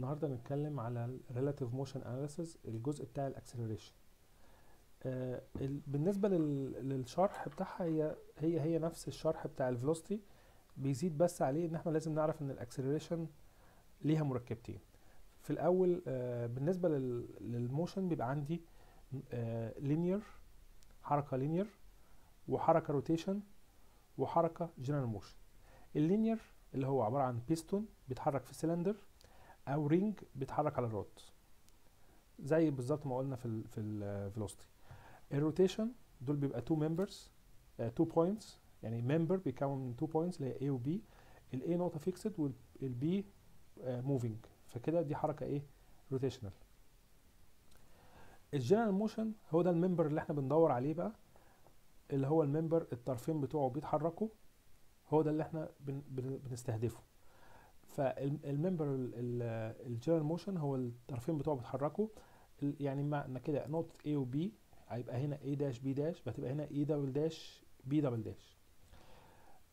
النهارده نتكلم على ال Relative Motion Analysis الجزء بتاع ال acceleration. آه ال- بالنسبة لل- للشرح بتاعها هي هي هي نفس الشرح بتاع ال velocity بيزيد بس عليه إن إحنا لازم نعرف إن ال acceleration ليها مركبتين. في الأول آه بالنسبة لل- لل motion بيبقى عندي linear حركة linear وحركة rotation وحركة general motion ال linear اللي هو عبارة عن بيستون بيتحرك في سلندر أو ring بيتحرك على ال rod زي بالظبط ما قلنا في ال في ال velocity ال rotation دول بيبقى two members two points يعني member بيكون من two points اللي هي A و B. ال A نقطة fixed وال B moving فكده دي حركة إيه؟ rotational ال general motion هو ده ال member اللي إحنا بندور عليه بقى اللي هو ال member الطرفين بتوعه بيتحركوا هو ده اللي إحنا بن بنستهدفه. فال member ال general motion هو الطرفين بتوعه بيتحركوا. يعني معنى كده نقطة A و B هيبقى هنا A dash B dash هتبقى هنا A double dash B double dash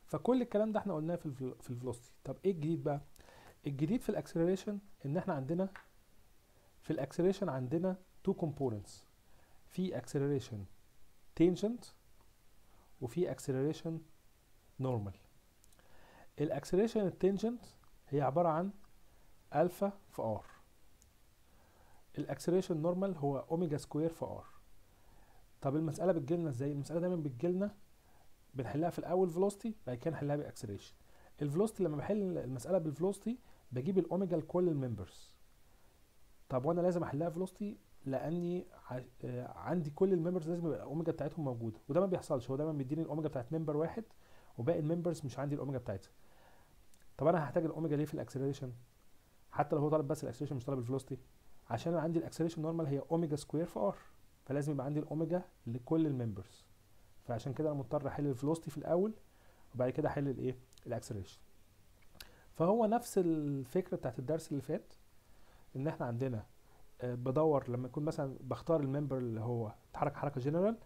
فكل الكلام ده إحنا قلناه في في ال velocity طب إيه الجديد بقى؟ الجديد في ال acceleration إن إحنا عندنا في ال acceleration عندنا two components في acceleration tangent وفي acceleration normal ال acceleration ال tangent هي عبارة عن الفا في r ال acceleration normal هو omega square في r طب المسألة بتجيلنا إزاي؟ المسألة دايما بتجيلنا بنحلها في الأول velocity بعد كده نحلها بال acceleration ال velocity لما بحل المسألة بال velocity بجيب الاوميجا لكل ال members طب وأنا لازم أحلها velocity لأني آه، عندي كل ال members لازم يبقى الاوميجا بتاعتهم موجودة. وده ما بيحصلش هو دايما بيديني الاوميجا بتاعت member واحد وباقي ال members مش عندي الاوميجا بتاعتها. طب أنا هحتاج الاوميجا ليه في ال acceleration؟ حتى لو هو طالب بس ال acceleration مش طالب ال velocity عشان أنا عندي ال acceleration normal هي omega square في r فلازم يبقى عندي الاوميجا لكل ال members. فعشان كده أنا مضطر أحل ال velocity في الأول وبعد كده أحل الايه ال acceleration. فهو نفس الفكرة بتاعت الدرس اللي فات إن إحنا عندنا آه، بدور لما يكون مثلا بختار ال member اللي هو اتحرك حركة جنرال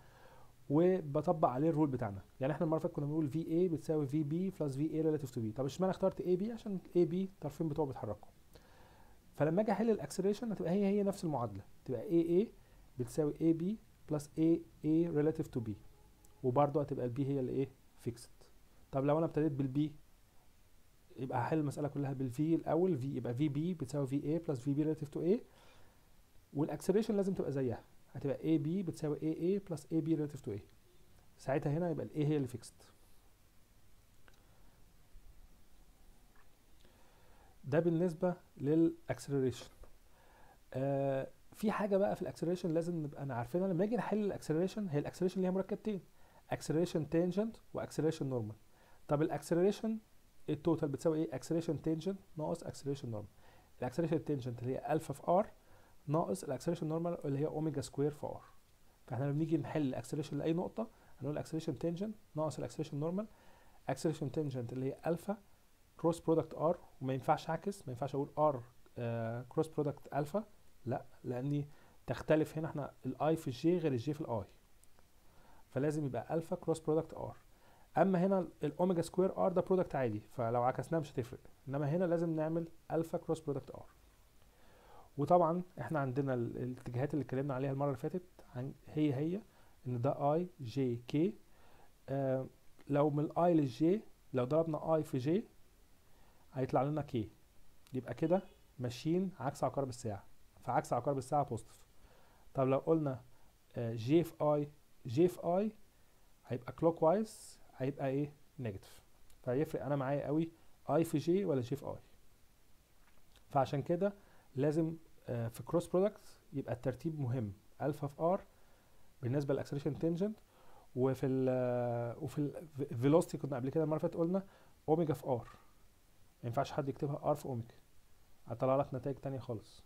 وبطبق عليه ال rule بتاعنا. يعني إحنا المرة اللي فاتت كنا بنقول V A بتساوي V B plus V A relative to B طب اشمعنى اخترت A B عشان A B الطرفين بتوعه بيتحركوا. فلما أجي أحل ال acceleration هتبقى هي هي نفس المعادلة. تبقى A A بتساوي A B plus A A relative to B وبرضه هتبقى ال B هي اللي إيه؟ fixed طب لو أنا ابتديت بال B يبقى هحل المسألة كلها بال V الأول. في يبقى V B بتساوي V A plus V B relative to A وال acceleration لازم تبقى زيها. هتبقى A B بتساوي A A plus A B relative to A ساعتها هنا يبقى ال A هي اللي fixed ده بالنسبة لل acceleration آه في حاجة بقى في ال acceleration لازم نبقى عارفينها. لما نيجي نحل ال acceleration هي ال acceleration ليها مركبتين. acceleration tangent و acceleration normal طب ال acceleration ال total بتساوي إيه؟ acceleration tangent ناقص acceleration normal ال acceleration tangent اللي هي الفا في r ناقص ال acceleration normal اللي هي omega square في r فاحنا لما بنيجي نحل ال acceleration لأي نقطة هنقول ال acceleration tangent ناقص ال acceleration normal acceleration tangent اللي هي الفا cross product r وما ينفعش اعكس ما ينفعش أقول r cross product alpha لا لأني تختلف هنا إحنا الاي في الجي غير الجي في الاي فلازم يبقى alpha cross product r أما هنا ال omega square r ده product عادي فلو عكسناه مش هتفرق. إنما هنا لازم نعمل alpha cross product r وطبعا إحنا عندنا ال- الاتجاهات اللي اتكلمنا عليها المرة اللي فاتت هي هي إن ده i j k آه لو من ال i لل j لو ضربنا i في j هيطلع لنا k يبقى كده ماشيين عكس عقارب الساعة. فعكس عقارب الساعة positive طب لو قلنا آه j في i j في i هيبقى clockwise هيبقى إيه؟ negative فيفرق أنا معايا قوي i في j ولا j في i فعشان كده لازم آه، في cross product يبقى الترتيب مهم. الفا في r بالنسبة لل acceleration tangent وفي ال وفي ال velocity كنا قبل كده المرة اللي فاتت قلنا اوميجا في r ما ينفعش حد يكتبها r في اوميجا هطلع لك نتائج تانية خالص.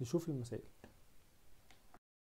نشوف المسائل.